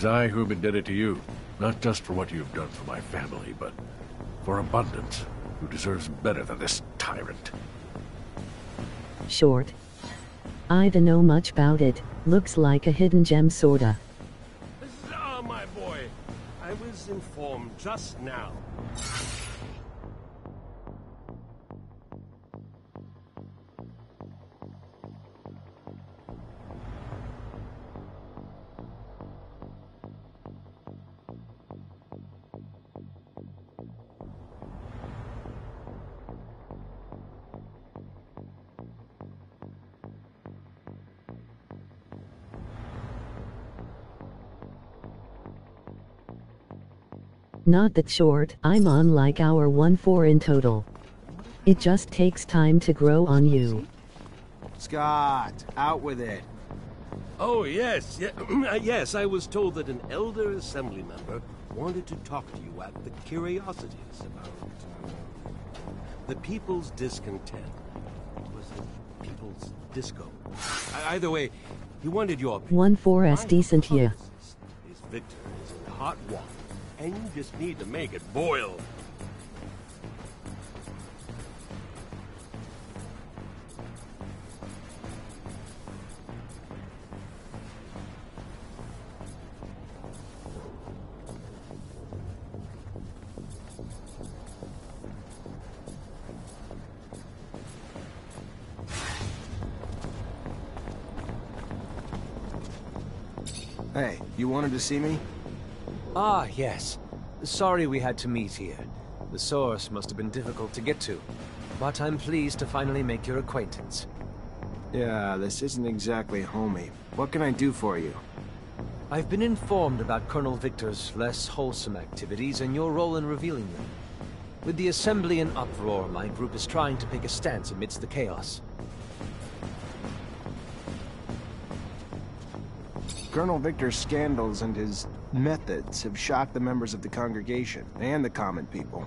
is I who am indebted to you, not just for what you've done for my family, but for Abundance, who deserves better than this tyrant. Short. I don't know much about it. Looks like a hidden gem sorta. Ah, my boy. I was informed just now. Not that short, I'm on like hour 1-4 in total. It just takes time to grow on you. Scott, out with it. Oh, yes. Yeah, yes, I was told that an elder assembly member wanted to talk to you at the Curiosities about uh, the people's discontent. Was it people's disco? Either way, he wanted your opinion. 1-4's My decent yeah. Is Victor is in hot water, and you just need to make it boil. Hey, you wanted to see me? Ah, yes. Sorry we had to meet here. The source must have been difficult to get to. But I'm pleased to finally make your acquaintance. Yeah, this isn't exactly homey. What can I do for you? I've been informed about Colonel Victor's less wholesome activities and your role in revealing them. With the Assembly in uproar, my group is trying to pick a stance amidst the chaos. Colonel Victor's scandals and his methods have shocked the members of the congregation and the common people.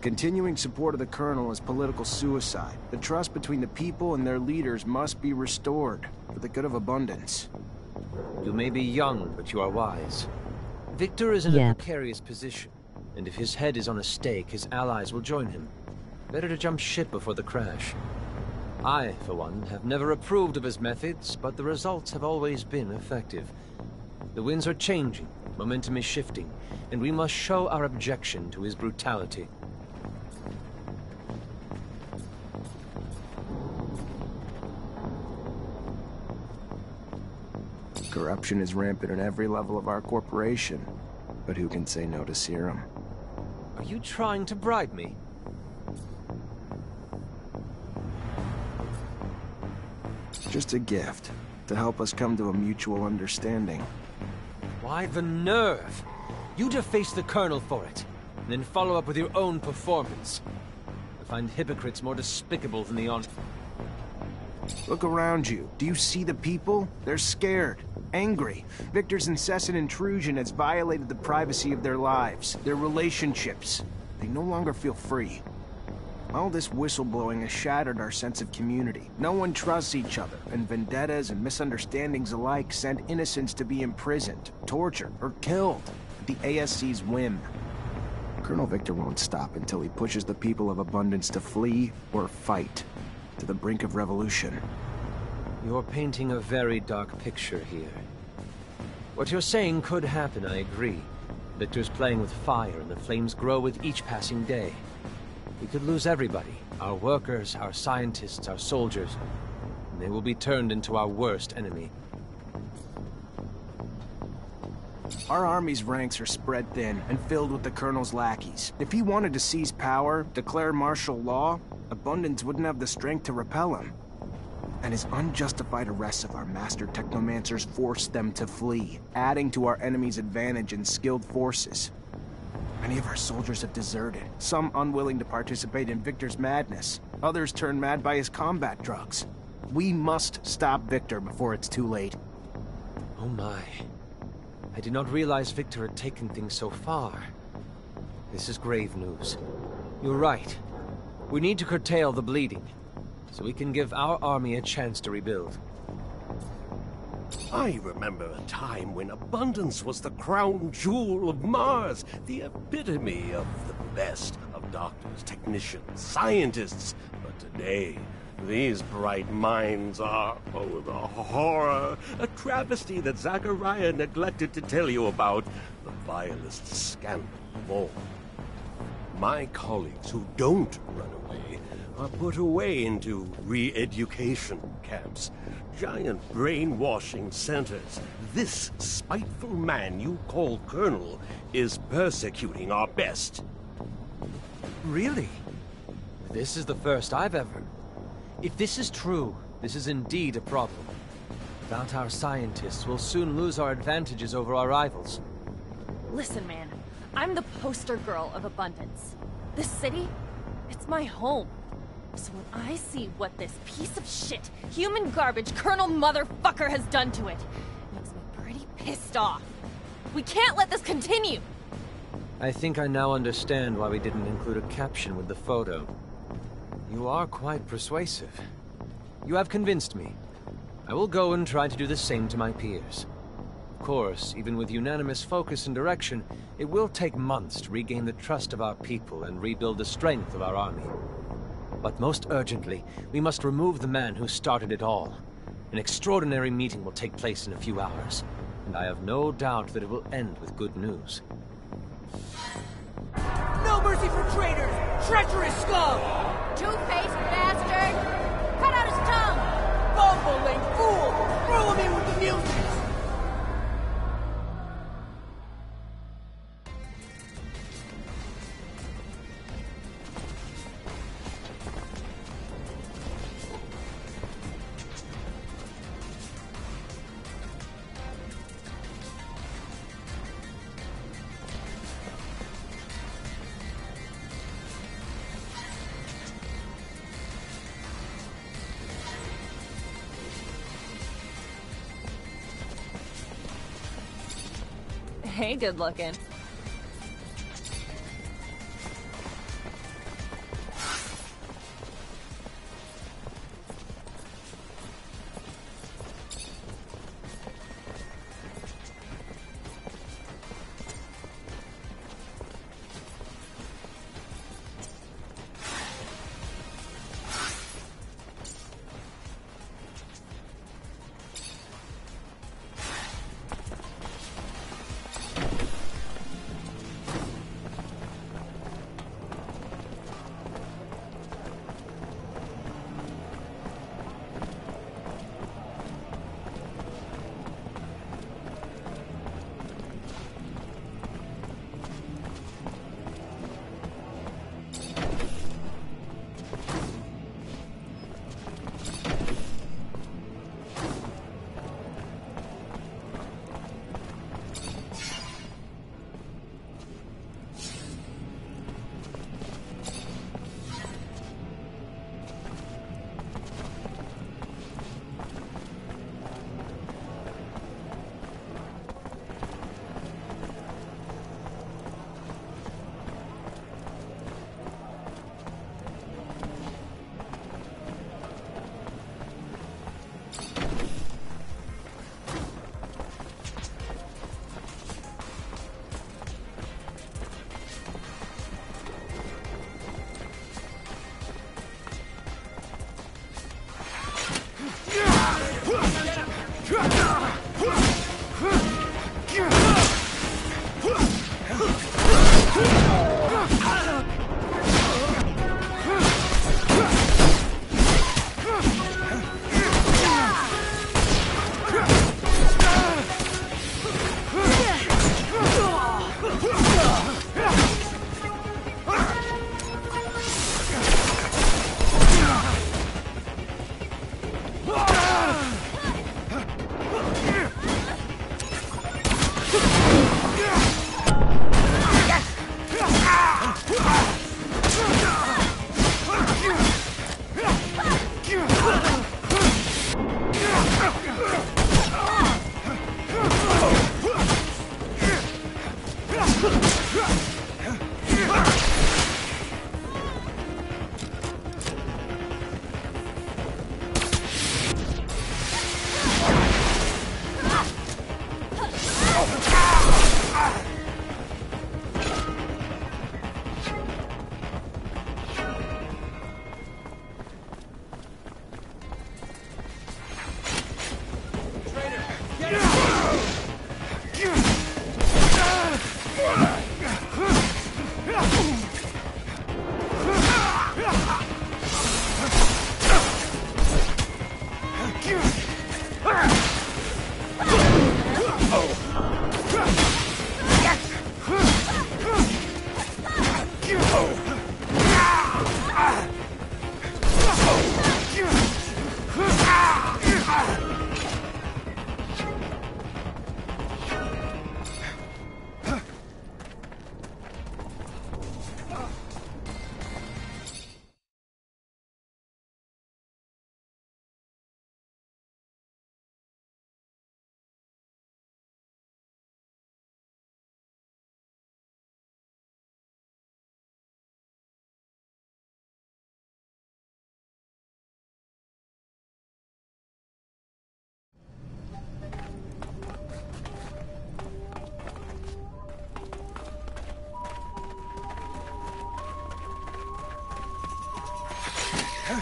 Continuing support of the Colonel is political suicide. The trust between the people and their leaders must be restored for the good of abundance. You may be young, but you are wise. Victor is in Yep. a precarious position, and if his head is on a stake, his allies will join him. Better to jump ship before the crash. I, for one, have never approved of his methods, but the results have always been effective. The winds are changing, momentum is shifting, and we must show our objection to his brutality. Corruption is rampant at every level of our corporation. But who can say no to serum? Are you trying to bribe me? Just a gift to help us come to a mutual understanding. Why the nerve? You deface the Colonel for it, and then follow up with your own performance. I find hypocrites more despicable than the on... Look around you. Do you see the people? They're scared, angry. Victor's incessant intrusion has violated the privacy of their lives, their relationships. They no longer feel free. All this whistleblowing has shattered our sense of community. No one trusts each other, and vendettas and misunderstandings alike send innocents to be imprisoned, tortured, or killed at the ASC's whim. Colonel Victor won't stop until he pushes the people of Abundance to flee or fight to the brink of revolution. You're painting a very dark picture here. What you're saying could happen, I agree. Victor's playing with fire, and the flames grow with each passing day. We could lose everybody. Our workers, our scientists, our soldiers. And they will be turned into our worst enemy. Our army's ranks are spread thin and filled with the Colonel's lackeys. If he wanted to seize power, declare martial law, Abundance wouldn't have the strength to repel him. And his unjustified arrests of our master technomancers forced them to flee, adding to our enemy's advantage in skilled forces. Many of our soldiers have deserted, some unwilling to participate in Victor's madness, others turned mad by his combat drugs. We must stop Victor before it's too late. Oh my. I did not realize Victor had taken things so far. This is grave news. You're right. We need to curtail the bleeding, so we can give our army a chance to rebuild. I remember a time when abundance was the crown jewel of Mars, the epitome of the best of doctors, technicians, scientists. But today, these bright minds are, oh, the horror, a travesty that Zachariah neglected to tell you about, the vilest scandal of all. My colleagues who don't run away are put away into re-education camps, giant brainwashing centers. This spiteful man you call Colonel is persecuting our best. Really? This is the first I've ever... If this is true, this is indeed a problem. Without our scientists, we'll soon lose our advantages over our rivals. Listen, man. I'm the poster girl of abundance. This city, it's my home. So when I see what this piece of shit, human garbage Colonel Motherfucker has done to it, it makes me pretty pissed off. We can't let this continue! I think I now understand why we didn't include a caption with the photo. You are quite persuasive. You have convinced me. I will go and try to do the same to my peers. Of course, even with unanimous focus and direction, it will take months to regain the trust of our people and rebuild the strength of our army. But most urgently, we must remove the man who started it all. An extraordinary meeting will take place in a few hours, and I have no doubt that it will end with good news. No mercy for traitors! Treacherous scum! Two-faced bastard! Cut out his tongue! Bumbling fool! Throw him in with the music! Hey, good looking.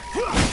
Huh?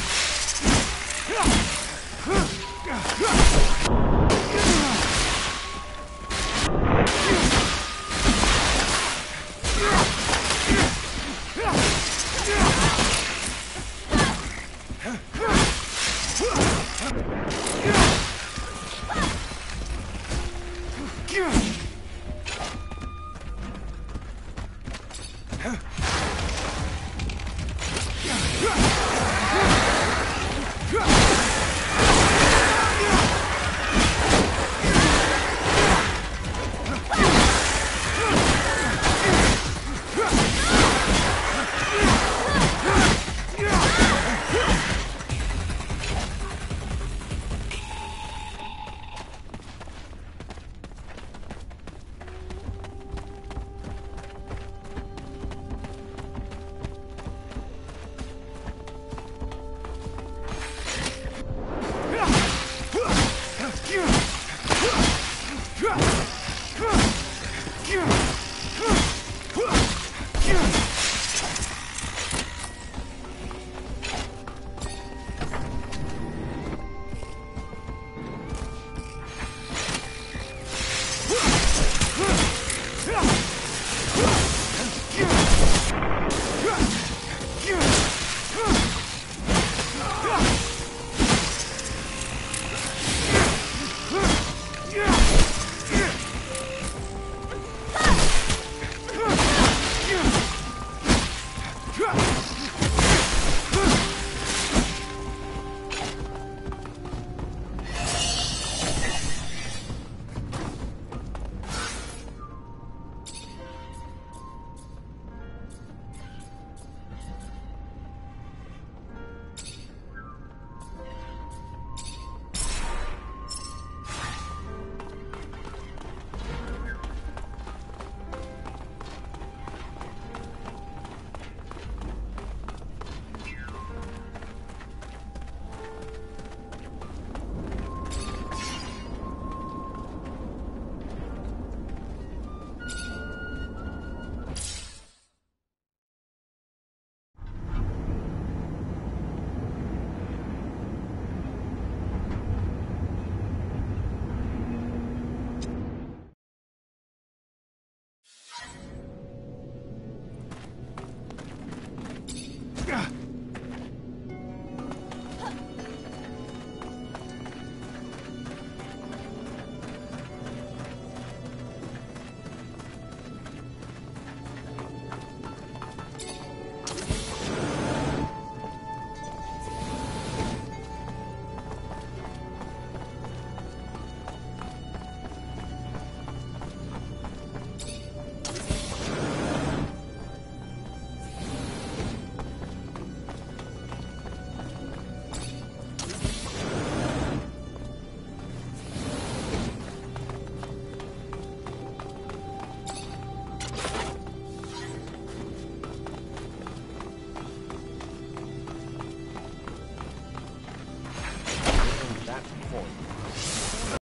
去。